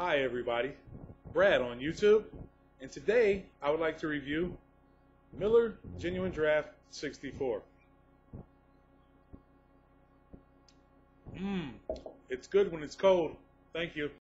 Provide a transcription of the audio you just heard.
Hi everybody, Brad on YouTube, and today I would like to review Miller Genuine Draft 64. Mmm, it's good when it's cold. Thank you.